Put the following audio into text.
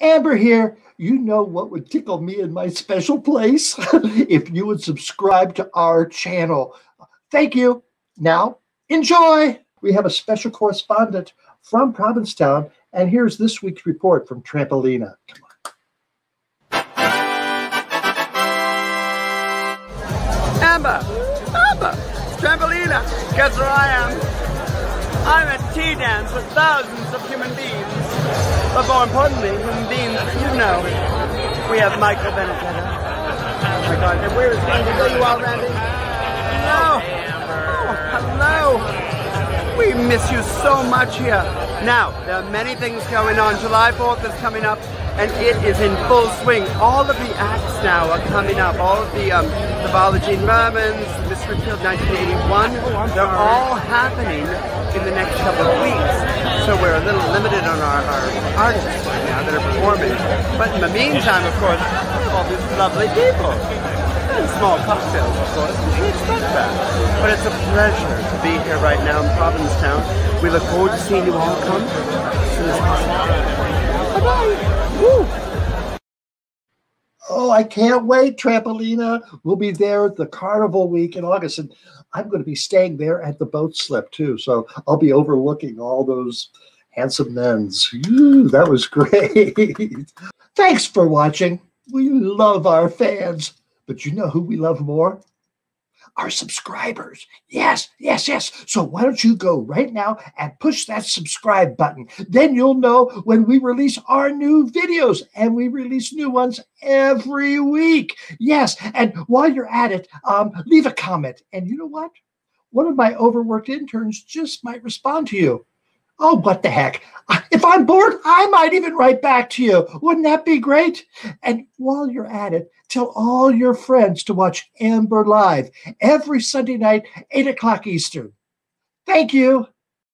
Amber here. You know what would tickle me in my special place? if you would subscribe to our channel. Thank you. Now, enjoy. We have a special correspondent from Provincetown, and here's this week's report from Trampolina. Come on. Amber! Amber! Trampolina! Guess where I am? I'm at tea dance with thousands of human beings. But more importantly, human beings, you know, we have Michael Benedetto. Oh my God, and where is Randy? There you are, Randy. Hello. Oh, hello. We miss you so much here. Now, there are many things going on. July 4th is coming up and it is in full swing. All of the acts now are coming up. All of the um, the Varla Jean Mermans, Miss Richfield 1981, they're all happening in the next couple of weeks. So we're a little limited on our, our artists right now that are performing. But in the meantime, of course, all these lovely people. And small cocktails, of course. You expect that. But it's a pleasure to be here right now in Provincetown. We look forward to seeing you all come as soon as possible. Bye-bye. I can't wait, Trampolina. We'll be there at the Carnival Week in August, and I'm going to be staying there at the Boatslip too. So I'll be overlooking all those handsome men's. That was great. Thanks for watching. We love our fans, but you know who we love more? Our subscribers. Yes, yes, yes. So why don't you go right now and push that subscribe button? Then you'll know when we release our new videos, and we release new ones every week. Yes, and while you're at it, um, leave a comment. And you know what? One of my overworked interns just might respond to you. Oh, what the heck? If I'm bored, I might even write back to you. Wouldn't that be great? And while you're at it, tell all your friends to watch Amber Live every Sunday night, 8 o'clock Eastern. Thank you.